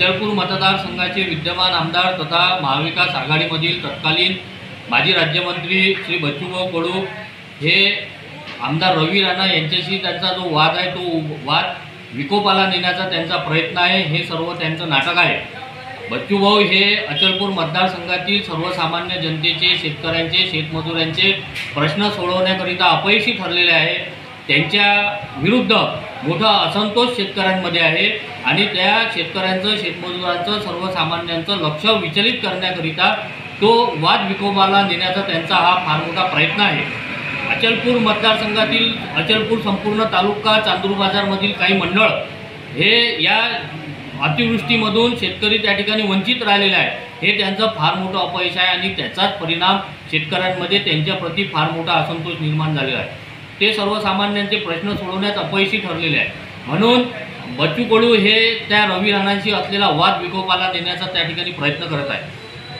अचलपूर मतदारसंघाचे विद्यमान आमदार तथा महाविकास आघाडीमधील तत्कालीन माजी राज्यमंत्री श्री बच्चूभाऊ कडू हे आमदार रवी राणा यांच्याशी त्यांचा जो वाद आहे तो वाद विकोपाला नेण्याचा त्यांचा प्रयत्न आहे हे सर्व त्यांचं नाटक आहे. बच्चूभाऊ हे अचलपूर मतदारसंघातील सर्वसामान्य जनतेचे शेतकऱ्यांचे शेतमजुरांचे प्रश्न सोडवण्याकरिता अपयशी ठरलेले आहे. त्यांच्या विरुद्ध मोठा असंतोष शेतकऱ्यांमध्ये आहे आणि त्या शेतकऱ्यांचं शेतमजुरांचं सर्वसामान्यांचं लक्ष विचलित करण्याकरिता तो वाद विकोपाला नेण्याचा त्यांचा हा फार मोठा प्रयत्न आहे. अचलपूर मतदारसंघातील अचलपूर संपूर्ण तालुका चांदूर बाजारमधील काही मंडळ हे या अतिवृष्टीमधून शेतकरी त्या ठिकाणी वंचित राहिलेले आहे हे त्यांचं फार मोठं अपयश आहे आणि त्याचाच परिणाम शेतकऱ्यांमध्ये त्यांच्याप्रती फार मोठा असंतोष निर्माण झालेला आहे. ते सर्वसामान्यांचे प्रश्न सोडवण्यात अपयशी ठरलेले आहे म्हणून बच्चू कडू हे त्या रवी राणांशी असलेला वाद विकोपाला देण्याचा त्या ठिकाणी प्रयत्न करत आहे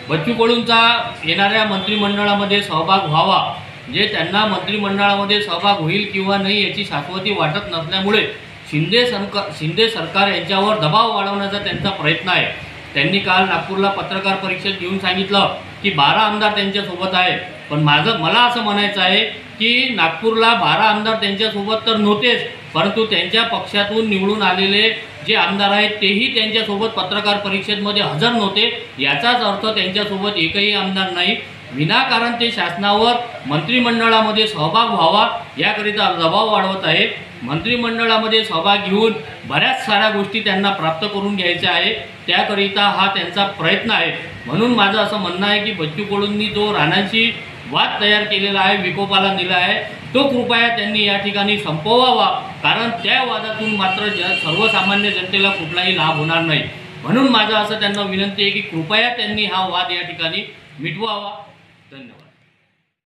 बच्चू कडूंचा येणाऱ्या मंत्रिमंडळामध्ये सहभाग व्हावा जे त्यांना मंत्रिमंडळामध्ये सहभाग होईल किंवा नाही याची शाश्वती वाटत नसल्यामुळे शिंदे सरकार शिंदे सरकार यांच्यावर दबाव वाढवण्याचा त्यांचा प्रयत्न आहे. त्यांनी काल नागपूरला पत्रकार परिषद घेऊन सांगितलं की बारा आमदार त्यांच्यासोबत आहे पण माझं मला असं म्हणायचं आहे की नागपूरला बारा आमदार त्यांच्यासोबत तर नव्हतेच परंतु त्यांच्या पक्षातून निवडून आलेले जे आमदार आहेत तेही त्यांच्यासोबत पत्रकार परिषदेमध्ये हजर नव्हते. याचाच अर्थ त्यांच्यासोबत एकही आमदार नाही. विनाकारण ते शासनावर मंत्रिमंडळामध्ये सहभाग व्हावा याकरिता दबाव वाढवत आहे. मंत्रिमंडळामध्ये सहभाग घेऊन बऱ्याच साऱ्या गोष्टी त्यांना प्राप्त करून घ्यायच्या आहे. त्याकरिता हा त्यांचा प्रयत्न आहे. म्हणून माझं असं म्हणणं आहे की बच्चू कडूंनी जो राणांशी वाद तयार केलेला आहे विकोपाला दिला आहे तो कृपया त्यांनी या ठिकाणी संपवावा. कारण त्या वादातून मात्र ज सर्वसामान्य जनतेला कुठलाही लाभ होणार नाही. म्हणून माझं असं त्यांना विनंती आहे की कृपया त्यांनी हा वाद या ठिकाणी मिटवावा. धन्यवाद